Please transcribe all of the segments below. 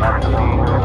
Circles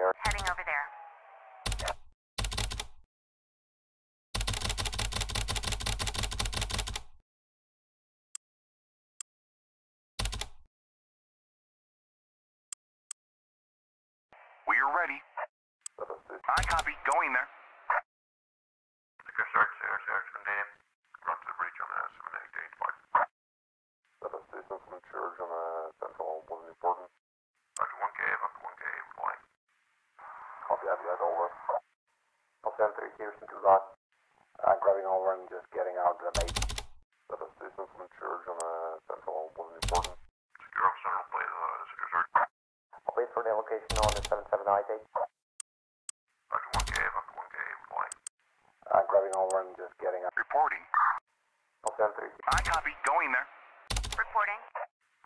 Heading over there. We're ready. I copy. Going there. Secure search, search, search, contain. Run to the breach on uh, 7885. That station from the church on uh, Central wasn't important. After 1K, after 1K, flying. Over. I'll send three Houston to that. Uh, grabbing over and just getting out of the base. That station from the church on uh, Central wasn't important. Secure officer, will play the secure. I'll wait for the location on the 7798. After 1K, after 1K, flying. Uh, grabbing over and just getting out. Reporting. I'll send three. I copy. Going there. Reporting.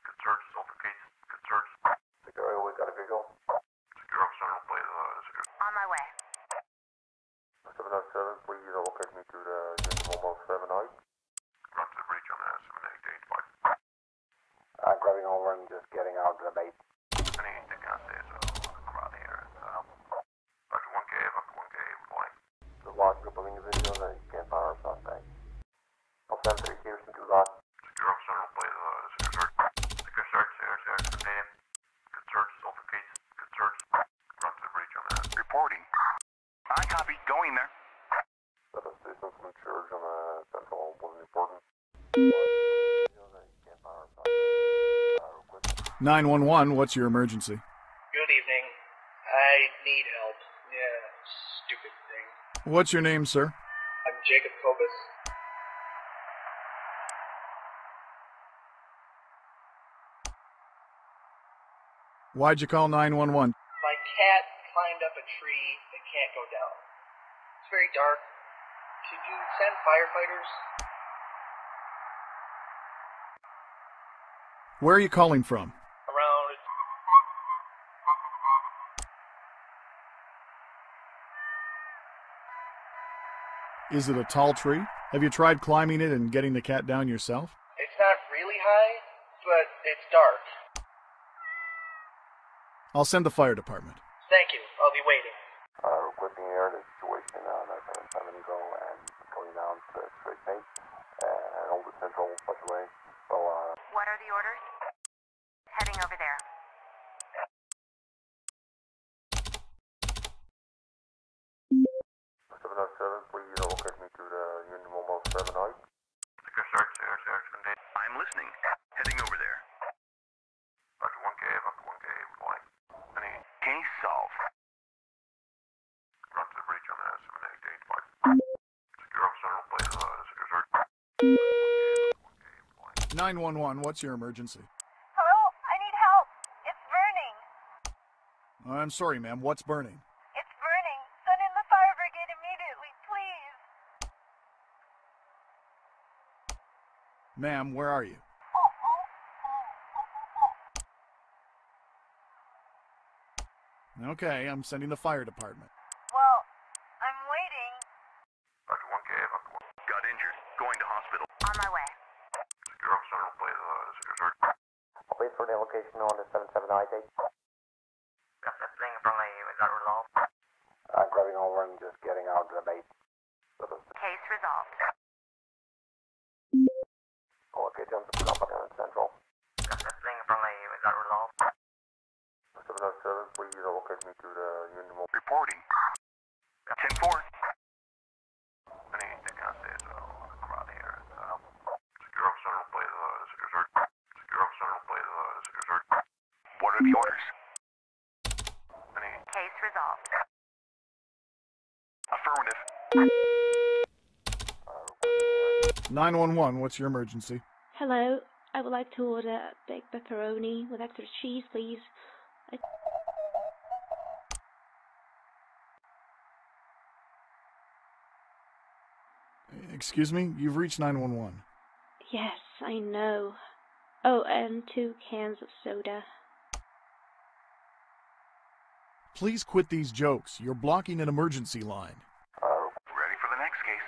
Good search, Sulfur Case. Good search. Secure, we got a visual. Secure officer, will play the secure. On my way. 707, please locate me to the unit mobile 79. Run to the breach on the 7885. Uh, grabbing over and just getting out the base. Anything I say is a crowd here. Uh, after 1K, after 1K, flying. The large group of individuals that can't fire our suspect. I'll send three Houston to that. Secure officer will play the secure search. Secure search, secure search, contain. Good search, Sulfur Case. Good search. Run to the breach on that. Reporting. I copy. Going there. That assistance from the church on the central wasn't important. 911, what's your emergency? Good evening. I need help. Yeah, stupid thing. What's your name, sir? I'm Jacob Kobus. Why'd you call 911? My cat climbed up a tree and can't go down. It's very dark. Could you send firefighters? Where are you calling from? Is it a tall tree? Have you tried climbing it and getting the cat down yourself? It's not really high, but it's dark. I'll send the fire department. Thank you. I'll be waiting. Uh, requesting air the situation on uh, 77 Eagle and going down to straight base and all the central way. So, uh, What are the orders? Heading over there. seven oh seven, please locate me to the unit mobile seven eight. Secure search, secure search, contain. I'm listening. Heading over there. After one K, after one K, flying. Any case solved. Run to the breach on the seven eight eight five. Secure officer will play the secure search. 911, what's your emergency? Hello? I need help. It's burning. I'm sorry, ma'am. What's burning. Ma'am, where are you? Okay, I'm sending the fire department. Well, I'm waiting. After one K, after one. Got injured. Going to hospital. On my way. Secure officer will play the secure search. I'll wait for the location on the 7798. Got that thing from the, we got resolved. Uh, grabbing over and just getting out of the base. Case resolved. Okay, jump to Papa Central. Got that thing from the, we got resolved. Copy orders. Case resolved. affirmative. 911, what's your emergency? Hello, I would like to order a big pepperoni with extra cheese, please. I... Excuse me? You've reached 911. Yes, I know. Oh, and two cans of soda. Please quit these jokes. You're blocking an emergency line. Ready for the next case.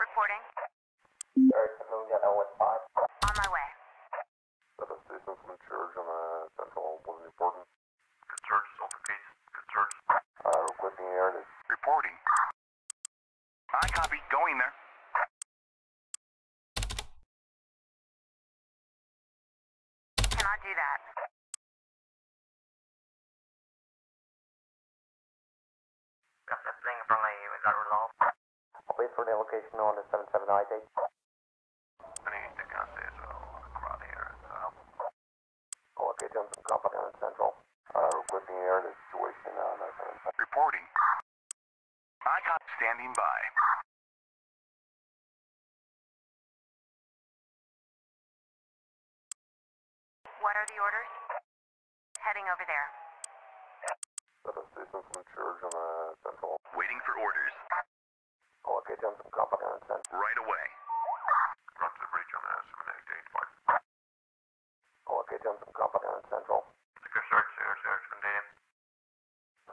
Reporting. On my way. Substation from Church on the Central wasn't important. Good search, Sulphur case. Good search. Uh, requesting air is reporting. I copy. Going there. Cannot do that. That's a thing from the, is that resolved? I'll wait for the location on the 77 ID. Any Tecate, so around here. Um, Okay, Johnson Company on Central. uh, requesting air the situation on the Reporting. I copy. Standing by. The orders? Heading over there. Substation from Church on the Central. Waiting for orders. Okay, Johnson Company on Central. Right away. Run to the breach on the 7885. Okay, Johnson Company on Central. Good search, search, search, contain.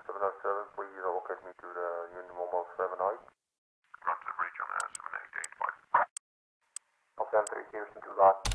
707, please locate me to the Union Mobile 7 I. Run to the breach on the 7885. I'll send three Houston to that.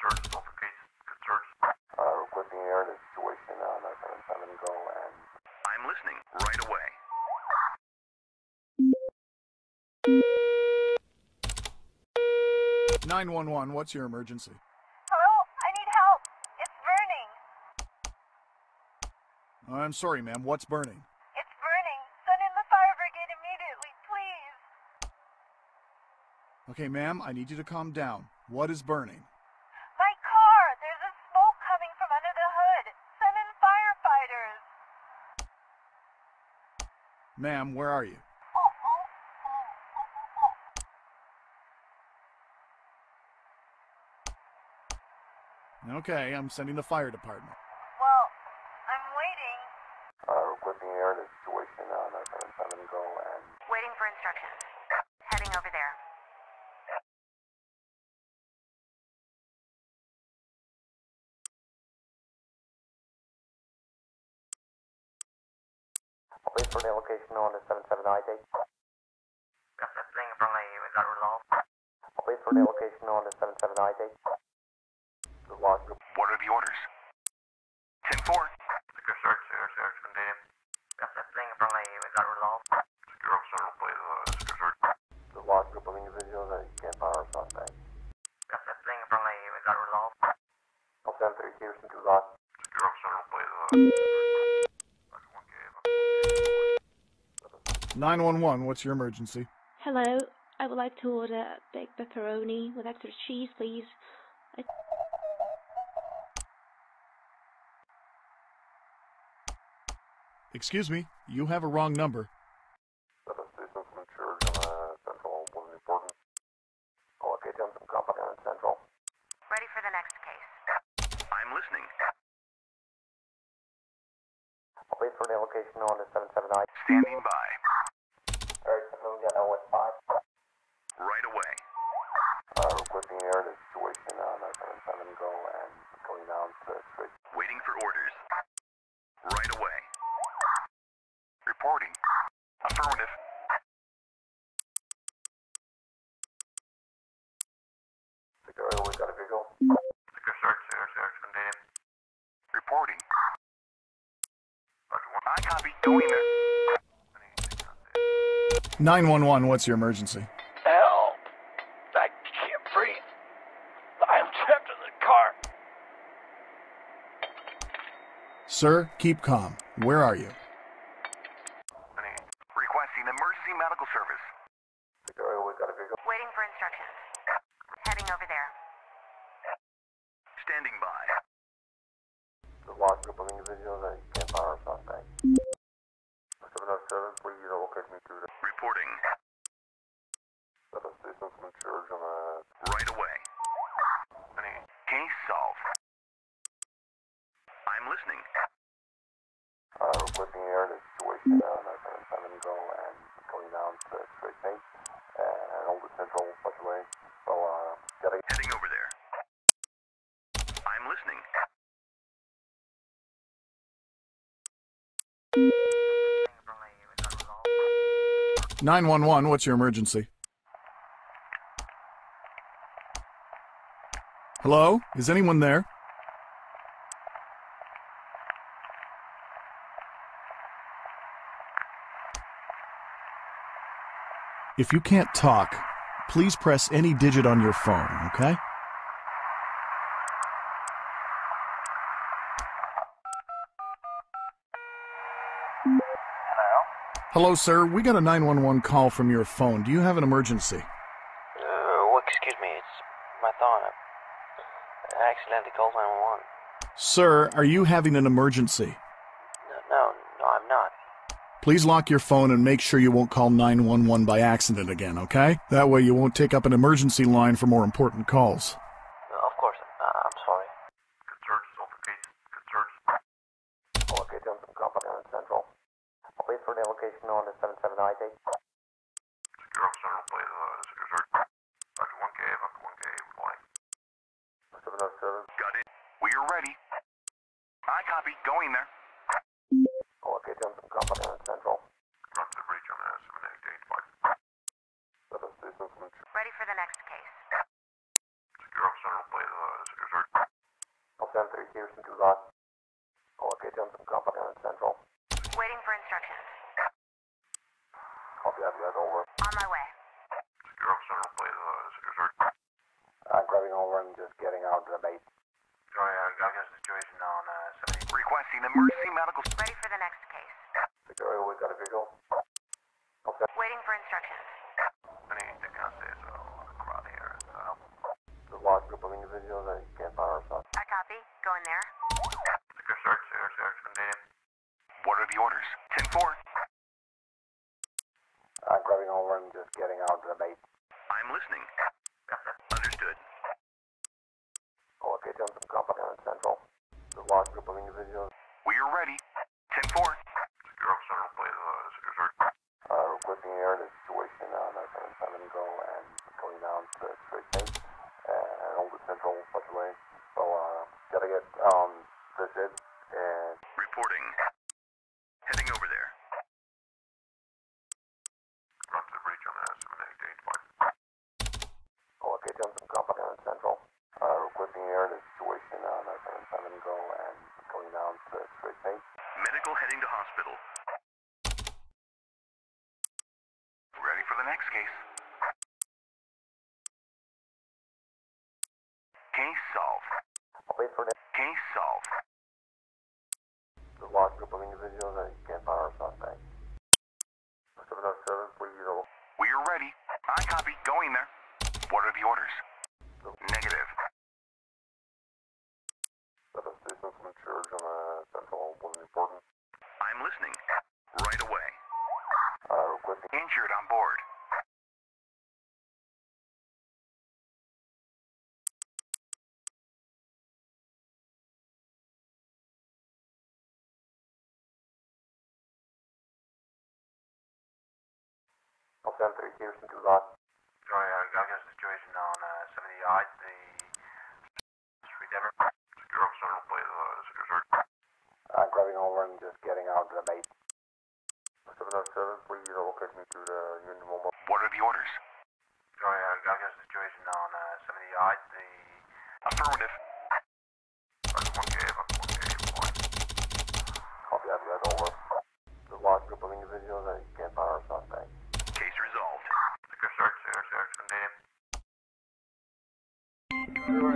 Good search, Sulphur case. Good search. Uh, requesting air the situation on the 77 go and I'm listening right away. Nine one one. What's your emergency? Hello? I need help. It's burning. I'm sorry, ma'am. What's burning? It's burning. Send in the fire brigade immediately, please. Okay, ma'am. I need you to calm down. What is burning? My car. There's a smoke coming from under the hood. Send in firefighters. Ma'am, where are you? Okay, I'm sending the fire department. Well, I'm waiting. Uh, requesting air the situation on uh, 77 go and Waiting for instructions. Heading over there. I'll wait for the location on the 77 ID. Processing friendly with that resolve. I'll wait for the location on the 77 ID. The log. What are the orders? 10-4. Secure search, secure search, continue. Processing friendly with that resolve. Secure officer will play the secure search. The log group of individuals that you can't fire suspect. Processing friendly with that resolve. I'll send three Houston to lot. Secure officer will play 911, what's your emergency? Hello, I would like to order a big pepperoni with extra cheese, please. I Excuse me, you have a wrong number. That assistance from church on uh, Central was important. I'll locate them some company on Central. Ready for the next case. I'm listening. I'll wait for the location on the 77 ID. Standing by. Alright, so we got L 5. Right away. Uh, requesting air the situation on uh, 77 go and going down to straight. Waiting for orders. Right away. Reporting. Affirmative. Secure, we got a visual. Secure search, secure search, continue. Reporting. Roger one. I copy. Going there. 911, what's your emergency? Help! I can't breathe. I'm trapped in the car. Sir, keep calm. Where are you? Requesting emergency medical service. Secure, we got a visual. Waiting for instructions. Heading over there. Standing by. The large group of individuals that you can't fire suspect. 707, please locate me to the Reporting. that assistance from church on uh, Right away. Case solved. I'm listening. uh, requesting air the situation on uh, 77 go and going down to straight Main and all the central pathway. So, uh, getting Heading over there. I'm listening. 911, what's your emergency? Hello? Is anyone there? If you can't talk, please press any digit on your phone, okay? Hello, sir. We got a 911 call from your phone. Do you have an emergency? Uh, well, excuse me, it's my thought. I I accidentally called 911. Sir, are you having an emergency? No, no, no, I'm not. Please lock your phone and make sure you won't call 911 by accident again, okay? That way you won't take up an emergency line for more important calls. Uh, Of course, uh, I'm sorry. Good search. Solve the case. Good search. I'll locate them some company on central. I'll wait for the location on the 77 ID. Secure officer will play the secure search. Roger 1K, Roger 1K, replying. 707, Got it. We are ready. I copy. Going there. I'll locate them some company on central. Roger the breach on uh, 7885. That assistance from church. Ready for the next case. Secure officer will play the secure search. I'll send three Houston to lot. I'll locate them some company on central. Waiting for instructions. I'll get that over. On my way. Secure officer will play the secure search. I'm over and just getting out the bait. Sorry, I got a situation on uh, 70. Requesting emergency medical Ready for the next case. Secure, we got a visual. I'll Waiting for instructions. Anything I say so crowd here. Uh, the large group of individuals that you can't fire suspect. I copy. Going there. secure search, secure search, continue. What are the orders? 10-4. I'm grabbing over and just getting out of the bait. I'm listening. Understood. I'll locate Johnson Central. The large group of individuals We are ready. 10 4. Secure up Central, please. Uh, secure search. uh, requesting air the situation on uh, 77 Go and going down to the straight pace and Old Central Busway. So, uh, gotta get, um, visit and Reporting. Heading over there. Run to the breach on uh, 7885. Okay, Johnson Company on Central. Uh, requesting air the situation on uh, 77 Go and going down to the straight pace. Medical heading to hospital. Ready for the next case. Case solved. I'll wait for the, Case solved. the large group of individuals that can't find our suspect. 707, please, zero. We are ready. I copy. Going there. What are the orders? Negative. That assistance from church on uh, Central was important. I'm listening. Right away. Uh, requesting Injured on board. I'll send three Houston to lot. Sorry, I got a situation on uh, 78, the street ever. Secure up Central, please. Uh, secure search. Uh, grabbing over and just getting out to the base. 707, please locate me to the Union Mobile. What are the orders? Sorry, I got a situation on uh, 78, the Affirmative. Roger 1K, Roger 1K, point. Copy that, that's over. The large group of individuals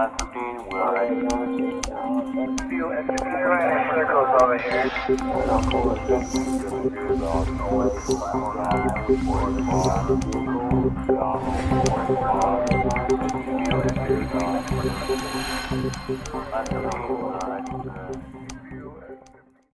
Circles over here. Circles over here.